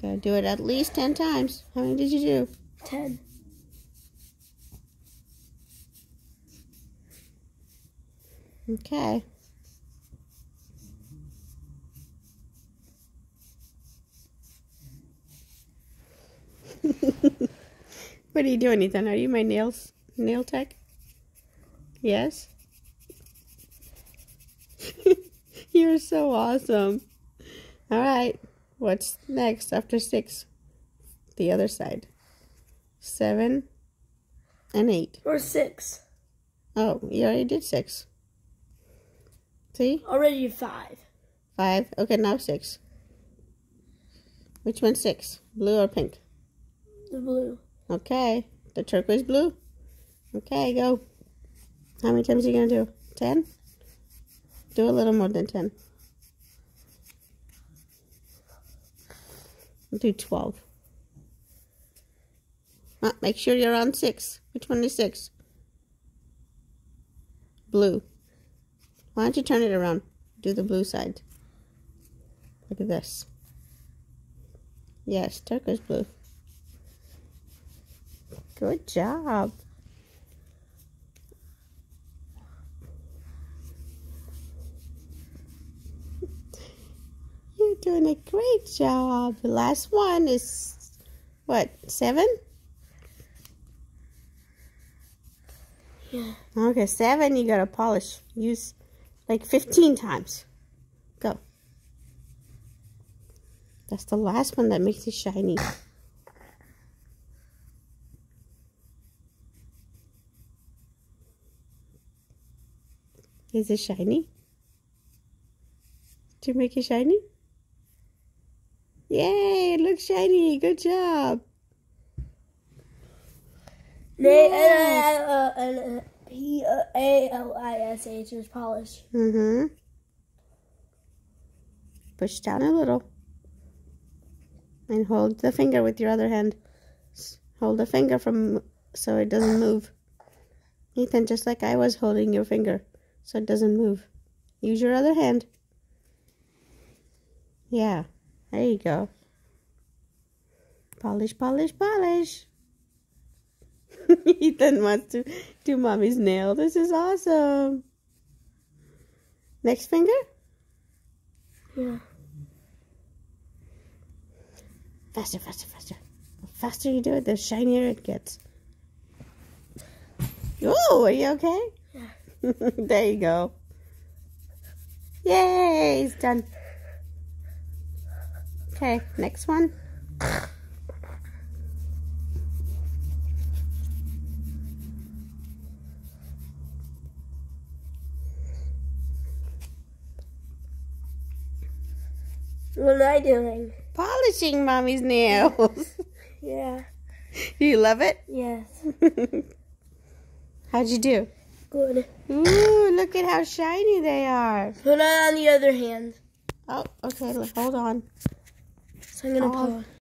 Gotta do it at least 10 times. How many did you do? Ten. Okay. what are you doing, Ethan? Are you my nails nail tech? Yes. You're so awesome. All right. What's next after six? The other side. Seven and eight. Or six. Oh, you already did six. See? Already five. Five. Okay, now six. Which one's six? Blue or pink? The blue. Okay. The turquoise blue? Okay, go. How many times are you going to do? Ten? Do a little more than ten. Do twelve. Ah, make sure you're on six. Which one is six? Blue. Why don't you turn it around? Do the blue side. Look at this. Yes, turquoise blue. Good job. You're doing a great job. The last one is what, seven? Yeah. Okay, seven you gotta polish. Use like 15 times. Go. That's the last one that makes it shiny. Is it shiny? Did you make it shiny? Yay, it looks shiny. Good job. P A L I S H is polish. Mm-hmm. Push down a little. And hold the finger with your other hand. Hold the finger from so it doesn't move. Ethan, just like I was holding your finger so it doesn't move. Use your other hand. Yeah, there you go. Polish, polish, polish. Ethan wants to do mommy's nail. This is awesome. Next finger? Yeah. Faster, faster, faster. The faster you do it, the shinier it gets. Oh, are you okay? Yeah. there you go. Yay, it's done. Okay, next one. What am I doing? Polishing mommy's nails. Yeah. You love it? Yes. How'd you do? Good. Ooh, look at how shiny they are. Put it on the other hand. Oh, okay, hold on. So I'm gonna Oh. pull.